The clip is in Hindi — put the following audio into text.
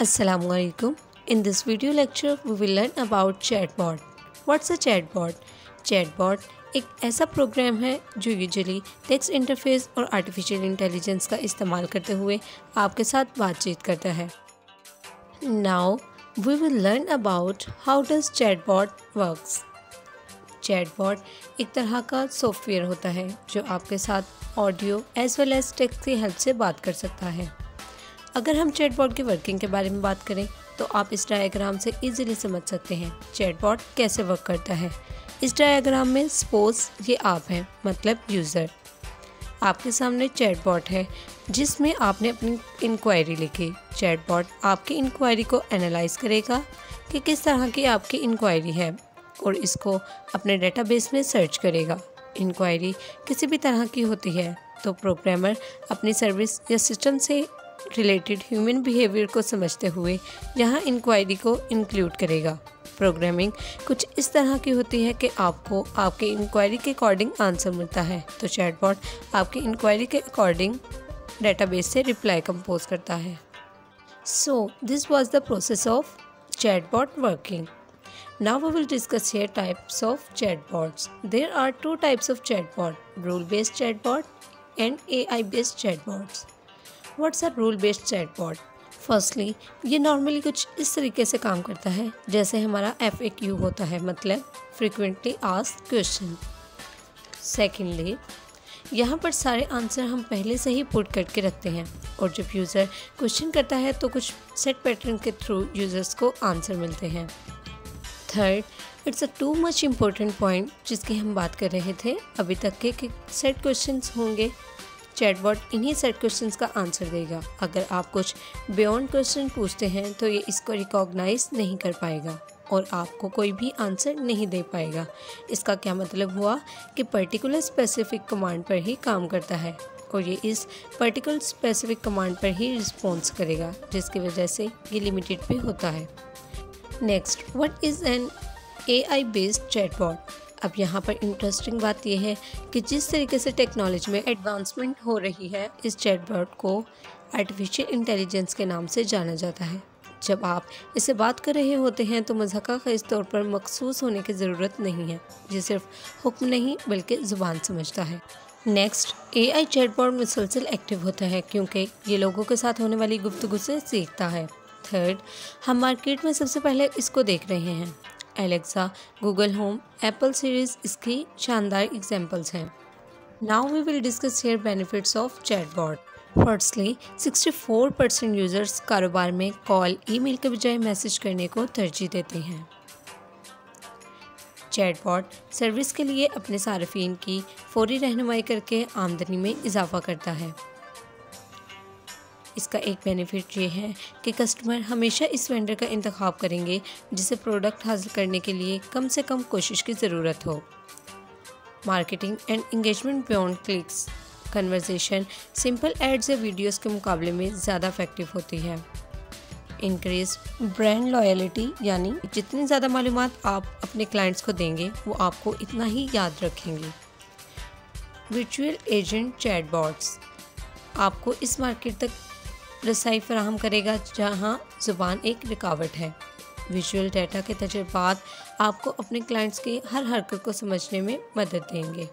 Assalamualaikum. In this video lecture, we will learn about chatbot. What's a chatbot? Chatbot एक ऐसा प्रोग्राम है जो यूजुअली टेक्स्ट इंटरफेस और आर्टिफिशियल इंटेलिजेंस का इस्तेमाल करते हुए आपके साथ बातचीत करता है now we will learn about how does chatbot works chatbot एक तरह का सॉफ्टवेयर होता है जो आपके साथ audio as well as text की हेल्प से बात कर सकता है अगर हम चैटबॉट की वर्किंग के बारे में बात करें तो आप इस डायग्राम से इजीली समझ सकते हैं चैटबॉट कैसे वर्क करता है। इस डायग्राम में सपोज़ ये आप हैं मतलब यूज़र आपके सामने चैटबॉट है, जिसमें आपने अपनी इंक्वायरी लिखी। चैटबॉट आपकी इंक्वायरी को एनालाइज करेगा कि किस तरह की आपकी इंक्वायरी है और इसको अपने डेटाबेस में सर्च करेगा। इंक्वायरी किसी भी तरह की होती है तो प्रोग्रामर अपनी सर्विस या सिस्टम से रिलेटेड ह्यूमन बिहेवियर को समझते हुए यहाँ इंक्वायरी को इंक्लूड करेगा प्रोग्रामिंग कुछ इस तरह की होती है कि आपको आपके इंक्वायरी के अकॉर्डिंग आंसर मिलता है तो चैटबॉट आपकी इंक्वायरी के अकॉर्डिंग डेटाबेस से रिप्लाई कंपोज करता है so this was the process of chatbot working now Now we will discuss here types of chatbots. There are two types of chatbot, rule-based chatbot and AI-based chatbots. What's rule based chat chatbot firstly ये नॉर्मली कुछ इस तरीके से काम करता है, जैसे हमारा एफ़ ए क्यू होता है मतलब फ्रिक्वेंटली आस्क क्वेश्चन सेकेंडली यहाँ पर सारे आंसर हम पहले से ही पुट करके रखते हैं, और जब यूज़र क्वेश्चन करता है तो कुछ सेट पैटर्न के थ्रू यूज़र्स को आंसर मिलते हैं. Third it's a too much important point जिसकी हम बात कर रहे थे, अभी तक के, कि सेट क्वेश्चंस होंगे चैटबॉट इन्हीं सेट क्वेश्चंस का आंसर देगा। अगर आप कुछ बियॉन्ड क्वेश्चन पूछते हैं तो ये इसको रिकॉग्नाइज नहीं कर पाएगा और आपको कोई भी आंसर नहीं दे पाएगा। इसका क्या मतलब हुआ कि पर्टिकुलर स्पेसिफिक कमांड पर ही काम करता है और ये इस पर्टिकुलर स्पेसिफिक कमांड पर ही रिस्पॉन्स करेगा, जिसकी वजह से ये लिमिटेड भी होता है। Next what is an A I based chatbot अब यहाँ पर इंटरेस्टिंग बात यह है कि जिस तरीके से टेक्नोलॉजी में एडवांसमेंट हो रही है, इस चैटबॉट को आर्टिफिशियल इंटेलिजेंस के नाम से जाना जाता है। जब आप इससे बात कर रहे होते हैं तो मजहका ख़ास तौर पर मखसूस होने की ज़रूरत नहीं है, ये सिर्फ़ हुक्म नहीं, बल्कि ज़ुबान समझता है। नेक्स्ट ए आई चैटबॉट मुसलसल एक्टिव होता है, क्योंकि ये लोगों के साथ होने वाली गुफ्तु से सीखता है। थर्ड हम मार्केट में सबसे पहले इसको देख रहे हैं। Alexa Google home Apple series इसकी शानदार एग्जाम्पल्स हैं। Now we will discuss here benefits of chatbot firstly 64 percent users कारोबार में कॉल ईमेल के बजाय मैसेज करने को तरजीह देते हैं। चैटबॉट सर्विस के लिए अपने सार्फिन की फौरी रहनुमाई करके आमदनी में इजाफा करता है। इसका एक बेनिफिट ये है कि कस्टमर हमेशा इस वेंडर का इंतखब करेंगे, जिसे प्रोडक्ट हासिल करने के लिए कम से कम कोशिश की ज़रूरत हो। Marketing and engagement beyond clicks conversation simple ads या वीडियोस के मुकाबले में ज़्यादा इफ़ेक्टिव होती है। इंक्रीज ब्रांड लॉयलिटी यानी जितनी ज़्यादा मालूम आप अपने क्लाइंट्स को देंगे, वो आपको इतना ही याद रखेंगे। वर्चुअल एजेंट चैटबॉट्स आपको इस मार्केट तक रसाई फ्राहम करेगा, जहाँ ज़ुबान एक रुकावट है। विजुअल डाटा के तजर्बात आपको अपने क्लाइंट्स की हर हरकत को समझने में मदद देंगे।